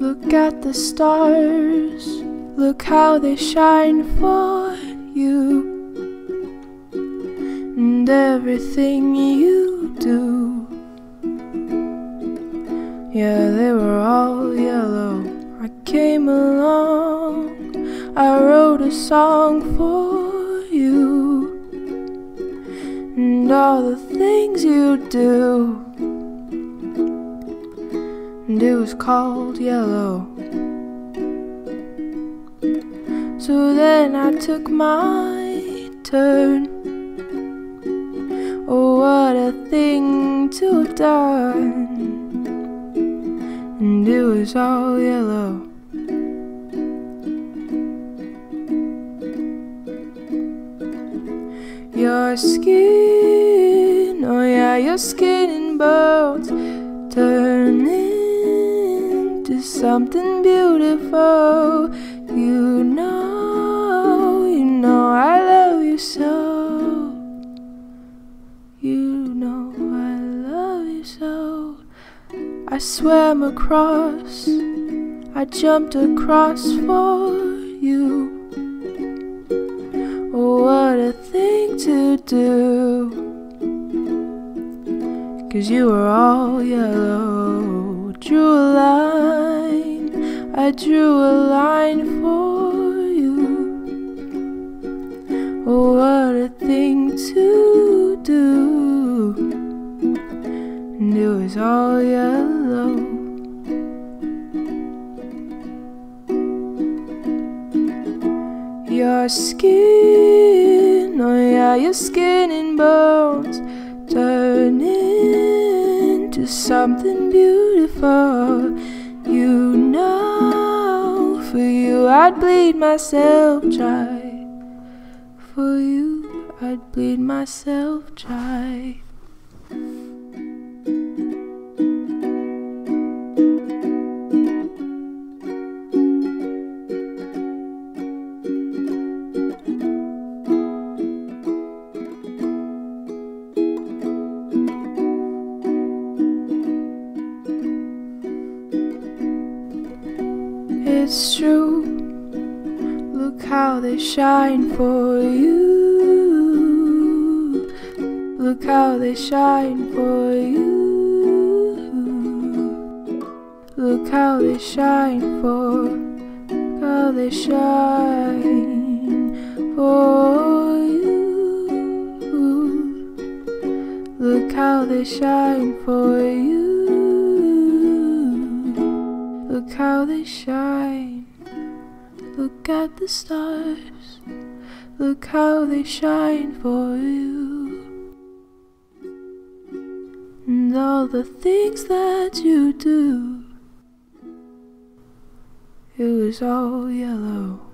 Look at the stars, look how they shine for you. And everything you do. Yeah, they were all yellow. I came along, I wrote a song for you. And all the things you do. And it was called Yellow. So then I took my turn. Oh, what a thing to have done. And it was all yellow. Your skin, oh yeah, your skin and bones turn something beautiful. You know, you know, I love you so. You know, I love you so. I swam across, I jumped across for you. Oh, what a thing to do. Cause you were all yellow. Drew a line, I drew a line for you. Oh, what a thing to do. And it was all yellow. Your skin, oh yeah, your skin and bones turn something beautiful. You know, for you I'd bleed myself dry. For you I'd bleed myself dry. It's true. Look how they shine for you. Look how they shine for you. Look how they shine for. Look how they shine for you. Look how they shine for you. How they shine. Look at the stars. Look how they shine for you. And all the things that you do. It was all yellow.